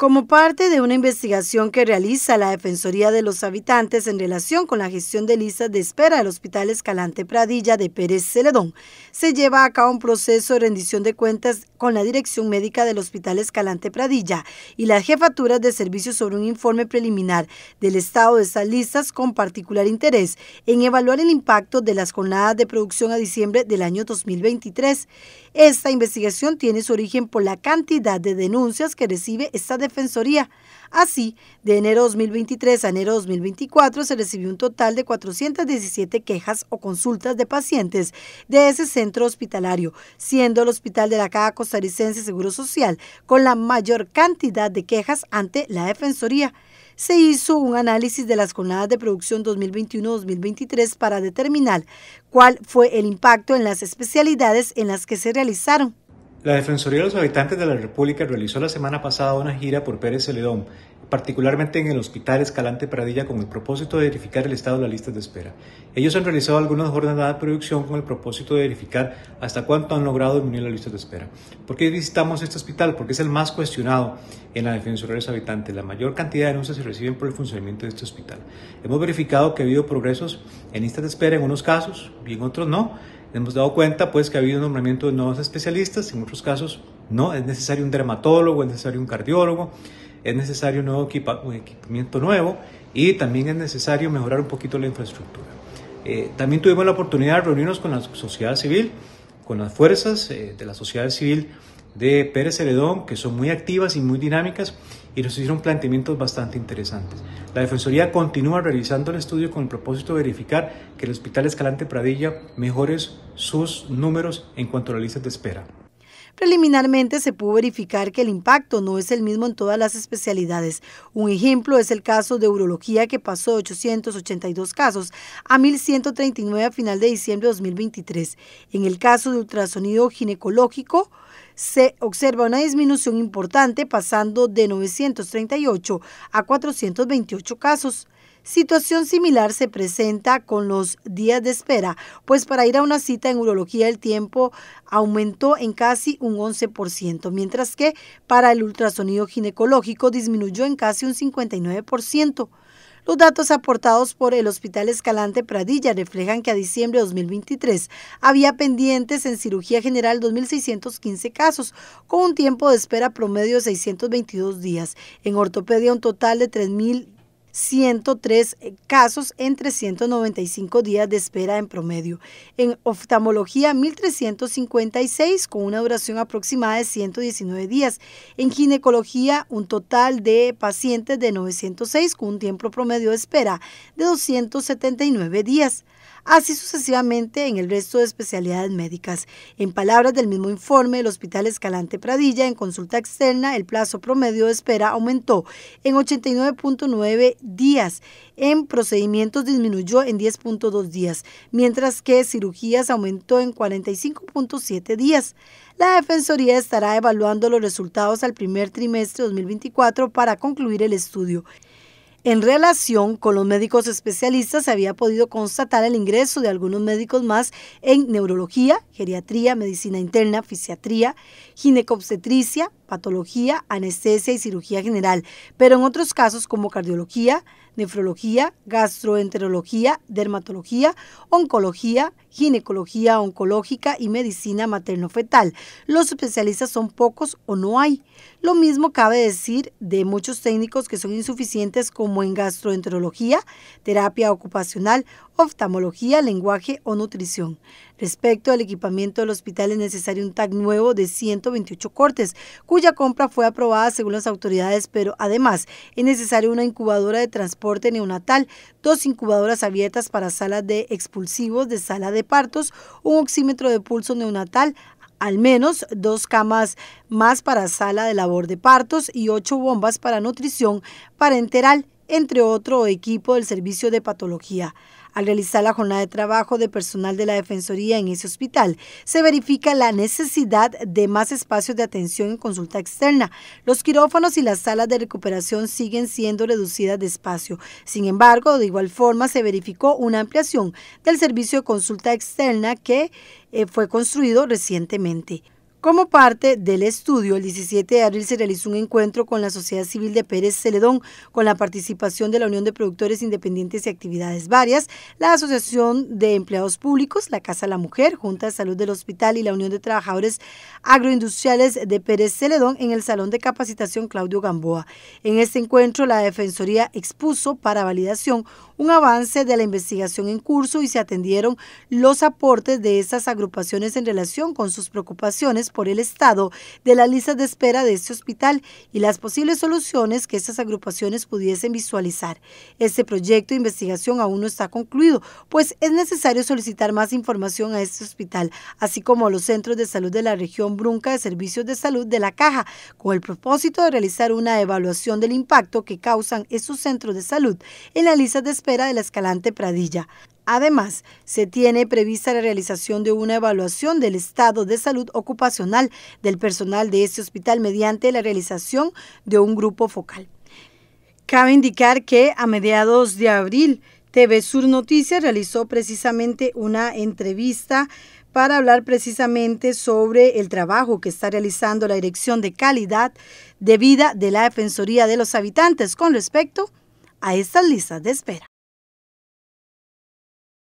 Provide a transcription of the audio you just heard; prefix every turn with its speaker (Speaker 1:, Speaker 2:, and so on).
Speaker 1: Como parte de una investigación que realiza la Defensoría de los Habitantes en relación con la gestión de listas de espera del Hospital Escalante Pradilla de Pérez Celedón, se lleva a cabo un proceso de rendición de cuentas con la Dirección Médica del Hospital Escalante Pradilla y las jefaturas de servicios sobre un informe preliminar del estado de estas listas con particular interés en evaluar el impacto de las jornadas de producción a diciembre del año 2023. Esta investigación tiene su origen por la cantidad de denuncias que recibe esta Defensoría. Así, de enero 2023 a enero 2024 se recibió un total de 417 quejas o consultas de pacientes de ese centro hospitalario, siendo el Hospital de la Caja Costarricense Seguro Social con la mayor cantidad de quejas ante la Defensoría se hizo un análisis de las jornadas de producción 2021-2023 para determinar cuál fue el impacto en las especialidades en las que se realizaron.
Speaker 2: La Defensoría de los Habitantes de la República realizó la semana pasada una gira por Pérez Celedón, particularmente en el Hospital Escalante Pradilla, con el propósito de verificar el estado de las listas de espera. Ellos han realizado algunas jornadas de producción con el propósito de verificar hasta cuánto han logrado disminuir las listas de espera. ¿Por qué visitamos este hospital? Porque es el más cuestionado en la Defensoría de los Habitantes. La mayor cantidad de denuncias se reciben por el funcionamiento de este hospital. Hemos verificado que ha habido progresos en listas de espera en unos casos y en otros no hemos dado cuenta pues que ha habido nombramiento de nuevos especialistas, en otros casos no, es necesario un dermatólogo, es necesario un cardiólogo, es necesario un, nuevo equipamiento nuevo y también es necesario mejorar un poquito la infraestructura. Eh, también tuvimos la oportunidad de reunirnos con la sociedad civil, con las fuerzas eh, de la sociedad civil de Pérez Celedón, que son muy activas y muy dinámicas y nos hicieron planteamientos bastante interesantes. La Defensoría continúa realizando el estudio con el propósito de verificar que el Hospital Escalante Pradilla mejore sus números en cuanto a las listas de espera.
Speaker 1: Preliminarmente se pudo verificar que el impacto no es el mismo en todas las especialidades. Un ejemplo es el caso de urología que pasó de 882 casos a 1.139 a final de diciembre de 2023. En el caso de ultrasonido ginecológico, se observa una disminución importante pasando de 938 a 428 casos. Situación similar se presenta con los días de espera, pues para ir a una cita en urología el tiempo aumentó en casi un 11%, mientras que para el ultrasonido ginecológico disminuyó en casi un 59%. Los datos aportados por el Hospital Escalante Pradilla reflejan que a diciembre de 2023 había pendientes en cirugía general 2.615 casos, con un tiempo de espera promedio de 622 días. En ortopedia un total de 3.000 103 eh, casos en 395 días de espera en promedio. En oftalmología, 1.356 con una duración aproximada de 119 días. En ginecología, un total de pacientes de 906 con un tiempo promedio de espera de 279 días así sucesivamente en el resto de especialidades médicas. En palabras del mismo informe, el Hospital Escalante Pradilla, en consulta externa, el plazo promedio de espera aumentó en 89.9 días. En procedimientos disminuyó en 10.2 días, mientras que cirugías aumentó en 45.7 días. La Defensoría estará evaluando los resultados al primer trimestre de 2024 para concluir el estudio. En relación con los médicos especialistas, se había podido constatar el ingreso de algunos médicos más en neurología, geriatría, medicina interna, fisiatría, ginecobstetricia, patología, anestesia y cirugía general, pero en otros casos como cardiología, nefrología, gastroenterología, dermatología, oncología, ginecología oncológica y medicina materno-fetal. Los especialistas son pocos o no hay. Lo mismo cabe decir de muchos técnicos que son insuficientes como en gastroenterología, terapia ocupacional, oftalmología, lenguaje o nutrición. Respecto al equipamiento del hospital es necesario un TAC nuevo de 128 cortes, cuya compra fue aprobada según las autoridades, pero además es necesario una incubadora de transporte neonatal, dos incubadoras abiertas para salas de expulsivos de sala de partos, un oxímetro de pulso neonatal, al menos dos camas más para sala de labor de partos y ocho bombas para nutrición parenteral, entre otro equipo del servicio de patología. Al realizar la jornada de trabajo de personal de la Defensoría en ese hospital, se verifica la necesidad de más espacios de atención en consulta externa. Los quirófanos y las salas de recuperación siguen siendo reducidas de espacio. Sin embargo, de igual forma, se verificó una ampliación del servicio de consulta externa que eh, fue construido recientemente. Como parte del estudio, el 17 de abril se realizó un encuentro con la sociedad civil de Pérez Celedón, con la participación de la Unión de Productores Independientes y Actividades Varias, la Asociación de Empleados Públicos, la Casa de la Mujer, Junta de Salud del Hospital y la Unión de Trabajadores Agroindustriales de Pérez Celedón en el Salón de Capacitación Claudio Gamboa. En este encuentro, la Defensoría expuso para validación un avance de la investigación en curso y se atendieron los aportes de estas agrupaciones en relación con sus preocupaciones por el estado de las listas de espera de este hospital y las posibles soluciones que estas agrupaciones pudiesen visualizar. Este proyecto de investigación aún no está concluido, pues es necesario solicitar más información a este hospital, así como a los centros de salud de la región Brunca de Servicios de Salud de la Caja, con el propósito de realizar una evaluación del impacto que causan estos centros de salud en las listas de espera de la Escalante Pradilla. Además, se tiene prevista la realización de una evaluación del estado de salud ocupacional del personal de este hospital mediante la realización de un grupo focal. Cabe indicar que a mediados de abril, TV Sur Noticias realizó precisamente una entrevista para hablar precisamente sobre el trabajo que está realizando la Dirección de Calidad de Vida de la Defensoría de los Habitantes con respecto a estas listas de espera.